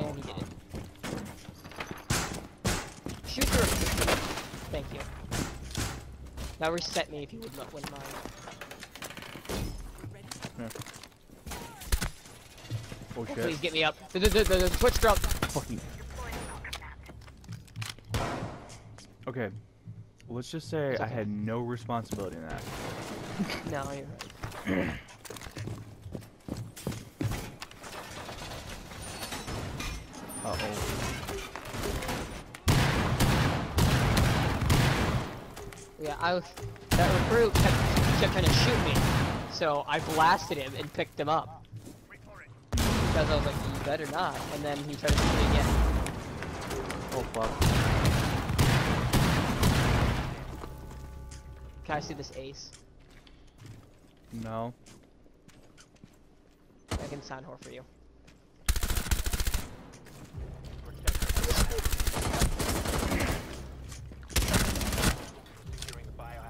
Did. Shoot through. Thank you. Now reset me if you would not wouldn't mind. Oh Oh, shit. please get me up. The, the, the, the, the Twitch drop. Fucking. Okay. Let's just say It's I had no responsibility in that. No, you're right. Uh oh. Yeah, I was. That recruit kept, kept trying to shoot me, so I blasted him and picked him up. Because I was like, you better not. And then he tried to shoot me again. Oh fuck. Can I see this ace? No. I can sound whore for you. Securing the biohazard. Oh my god. They've ceased attempting to secure the container. Op 4,